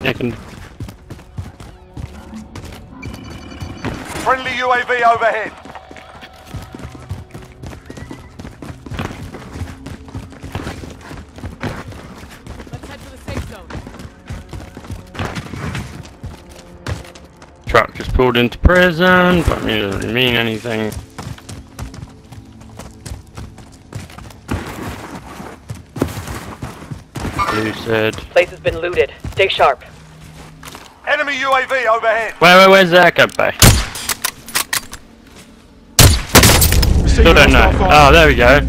I can. Friendly UAV overhead. Let's head to the safe zone. Truck just pulled into prison, but it doesn't mean anything. Blue said. Place has been looted. Stay sharp. Enemy UAV overhead. Wait, wait, where's that guy back? Still don't know. Oh, there we go.